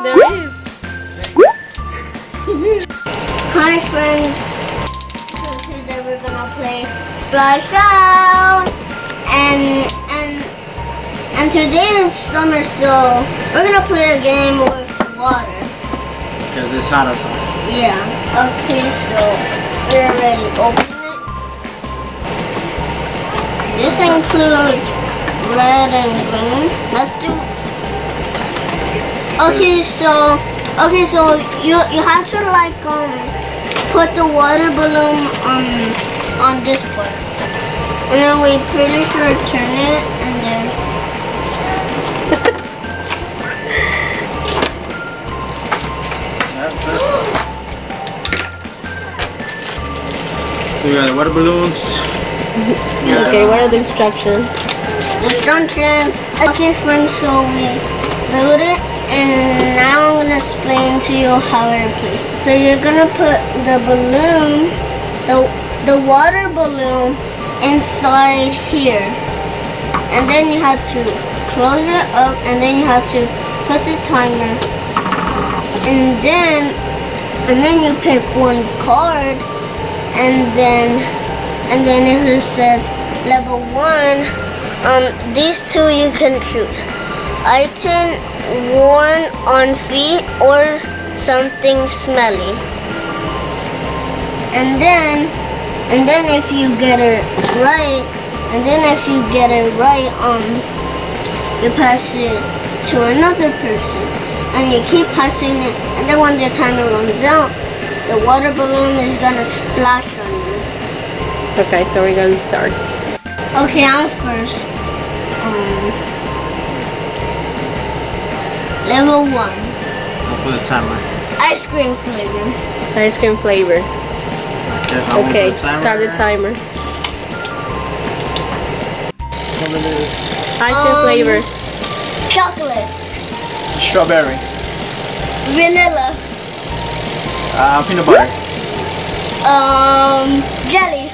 There is. Hi friends. So today we're gonna play Splash Out, and and and today is summer, so we're gonna play a game with water. Because it's hot outside. Yeah. Okay, so we're ready. Open it. This includes red and green. Let's do. Okay, so okay, so you you have to like um put the water balloon on on this part, and then we pretty sure turn it, and then So we got the water balloons. Yeah. Okay, what are the instructions? instructions. Okay, friends, so we build it, and now I'm gonna explain to you how it plays. So you're gonna put the balloon, the the water balloon, inside here, and then you have to close it up, and then you have to put the timer, and then and then you pick one card, and then and then if it says level one, um, these two you can choose. Item worn on feet or something smelly. And then, and then if you get it right, and then if you get it right, um, you pass it to another person, and you keep passing it, and then when the timer runs out, the water balloon is gonna splash on you. Okay, so we're gonna start. Okay, I'm first. Um, level one, I'll put the timer. ice cream flavor. Ice cream flavor. Okay, Okay, the start the timer. What it is. Ice cream Um, flavor. Chocolate, Strawberry. vanilla, Uh, peanut butter. um, jelly,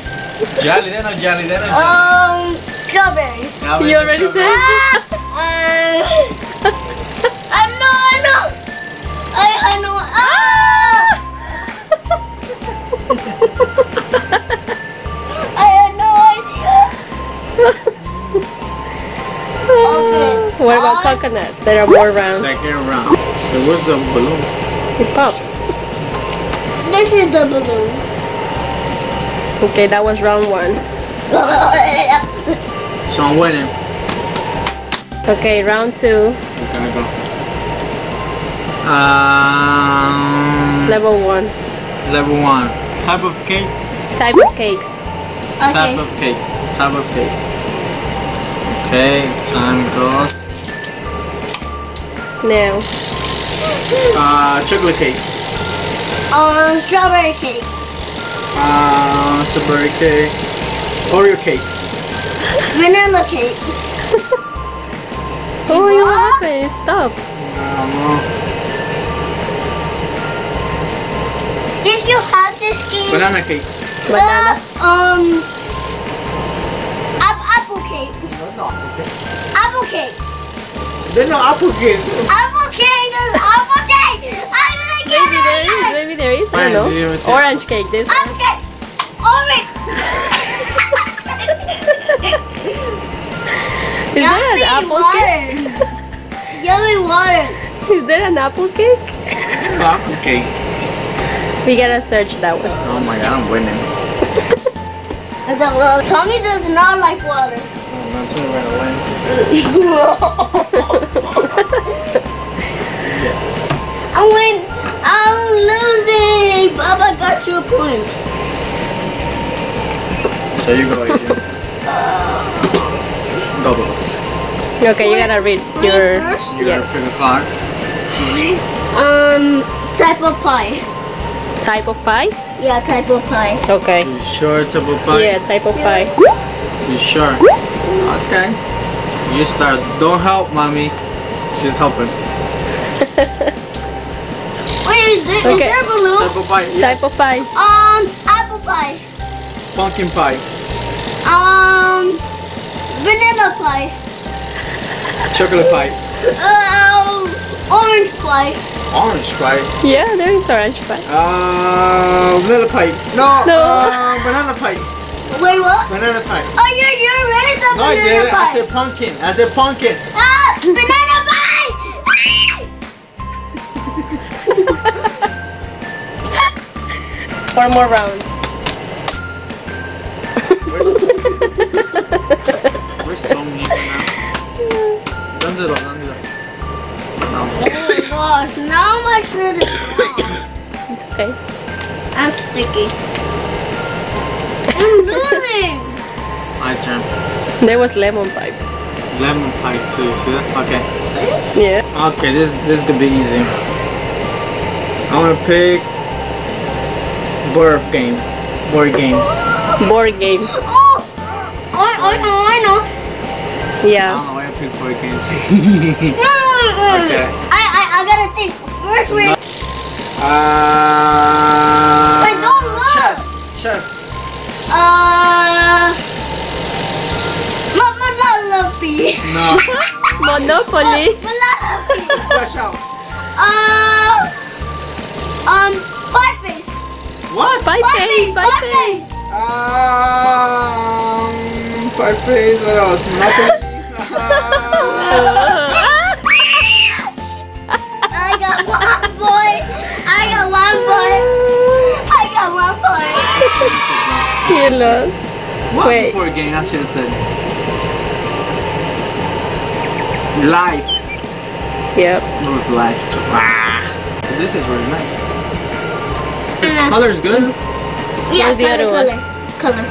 jelly, they're not jelly, they're not jelly. um, strawberry. Now You already strawberry. said. Uh, I had no idea. Okay. What about I- coconut? There are more rounds. Second round. So was the balloon? It popped. This is the balloon. Okay, that was round one. So I'm winning. Okay, round two, Okay, go. Um, level one. level one. Type of cake. Type of cakes. Type of cake. Type of cake. Okay, time goes. Now, Uh, chocolate cake. Um, strawberry cake. Uh, strawberry cake. Oreo cake. Vanilla cake. oh, you What? happened? Stop. I don't If you have this game, Banana cake. Banana. uh, um, ap- apple cake. No, no apple cake. Apple cake. There's no apple cake. Apple cake. There's apple cake. I didn't get Maybe there is. it. Maybe there is. I don't know. even Orange cake. This one. Apple cake. Orange. Is there an apple cake? Yummy water. Is there an apple cake? Apple cake. We gotta search that one. Oh my god, I'm winning. And the little Tommy does not like water. I'm not doing right away. I win. I'm losing. Baba got two points. So you go, Adrian. Double. Okay, you gotta read Read your. first? You gotta Yes. pick a card. Um, type of pie. Type of pie? Yeah, type of pie. Okay. You sure of pie? Yeah, type of pie. You sure? Okay. You start. Don't help, mommy. She's helping. Wait, is there, is Okay. there a balloon? Type of pie. Yeah. Type of pie. Um, apple pie. Pumpkin pie. Um, vanilla pie. Chocolate pie. Um, Orange pie. Orange pie. Yeah, there is orange pie. Uh, vanilla pie. No. No. Uh, banana pie. Wait, what? Banana pie. Oh, you you already said No, I banana did it. I pie. said pumpkin. I said pumpkin. Ah, banana pie. Four more rounds. Where's Tommy now? ¿Dónde ¿Dónde No. Oh my gosh, now my shit is wrong. It's okay. I'm sticky. I'm losing. My turn. There was lemon pie. Lemon pie too. See that? Okay. Yeah. Okay, this this could be easy. I'm gonna pick board game, board games. Board games. Oh, oh, oh I, I know, I know. I Yeah. don't know why I picked board games. Okay. I, I, I gotta think. First we. uh, Wait, don't look. chess, chess. Uh. Ma- Malalapi. No, Monopoly. Malalapi. splash out. Uh. Um. Five face. What? Five face. Five Five face. face. Um, five face. What else? Monopoly. Uh, got one boy. lost. what Wait. board game? I should have said. Life. Yep. It was life. too. Ah. This is really nice. Color is good. Yeah, Where's the other color, one? color,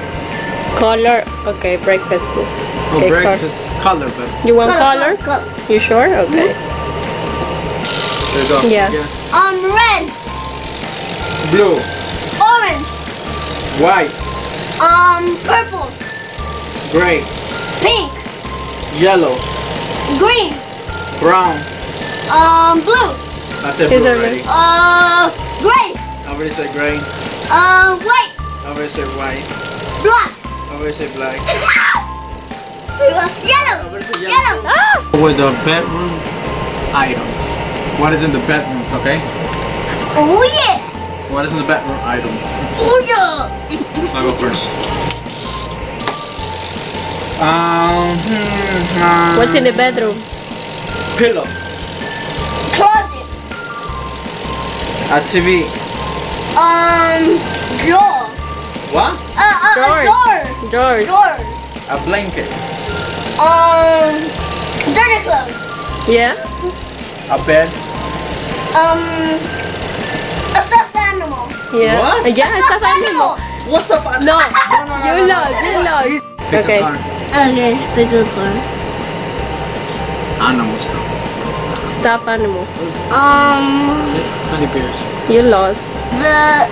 Color. Okay, breakfast food. Oh, Okay, breakfast color, but You want color, color? color, color. You sure? Okay. there you go. Yeah. Um, red, Blue, orange, white, um, purple, gray, pink, yellow, green, brown. um, blue, I said Is blue it already. uh, gray, I already said gray. uh, white, I already said white. black, I already said black. yellow, already said yellow. Ah! With the bedroom items. What is in the bedrooms, okay? Oh yeah, What is in the bedroom items? oh yeah. So I go first. Um, hmm, um, What's in the bedroom? pillow, Closet, a TV. um, door, What? uh, uh, a Drawers. door, Drawers. door, A blanket. um, dirty clothes, Yeah. A bed. um, a stuffed animal. Yeah. What? Yeah, it's Stuffed a. What's up? No. You lost. You lost. Pick Okay. a card. Okay, pick a card. Animal stuff. Stop animals. Um, Teddy bears. You lost. the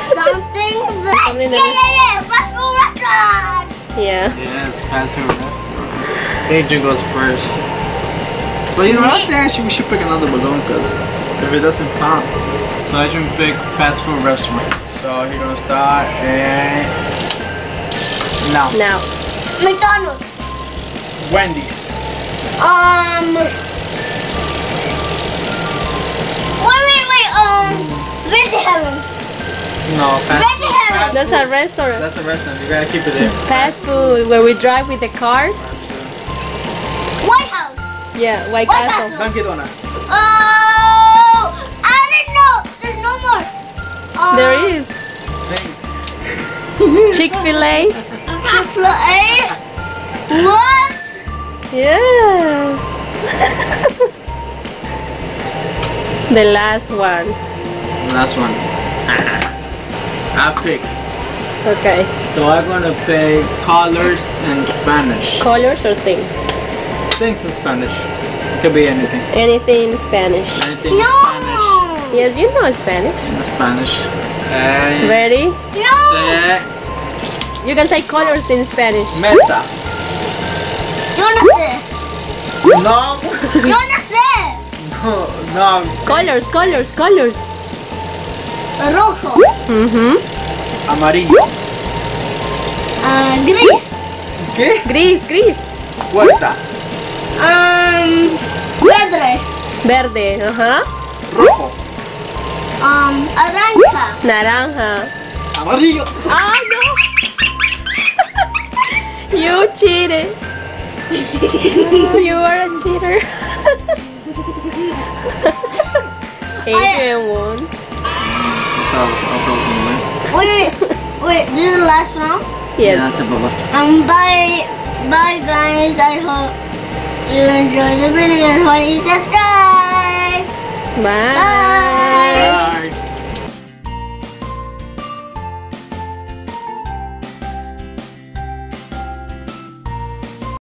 something. The, yeah, yeah, yeah. Fast food restaurant. Yeah. Yes, fast food restaurant. Adrian goes first. But you know, I think actually we should pick another balloon because if it doesn't pop. So Adrian pick fast food restaurant. So he's gonna start and now Now. McDonald's. Wendy's. Um. Wait, wait, wait. Um, Veggie Heaven. No, fast Veggie food. Heaven. Fast That's food. a restaurant. That's a restaurant. You gotta keep it there. Fast food where we drive with the car. Fast food. White House. Yeah, White White Castle. Castle. Dunkin' Donut. Oh, There is Chick Fil A. Chick-fil-A. What? Yeah. the last one. Last one. I pick. Okay. So I'm gonna pick colors in Spanish. Colors or things? Things in Spanish. It could be anything. Anything in Spanish. Anything No. Spanish. Yes, you know Spanish. In Spanish. And Ready? No. You can say colors in Spanish. mesa. Yo no sé. No. Yo no sé. No. No. Colors, colors, colors. Rojo. Mhm. Amarillo. Ah, gris. ¿Qué? Gris, gris. Puerta. Um, verde. Verde. Uh-huh. Rojo. Um, naranja. Naranja. Amarillo. Ah, no. you cheated. you are a cheater. Adrian won. That was, that was on. Wait, wait, this is the last round? Yeah, Yes. that's it, Bubba. Um, bye, bye guys. I hope you enjoyed the video and hope you subscribe. Bye.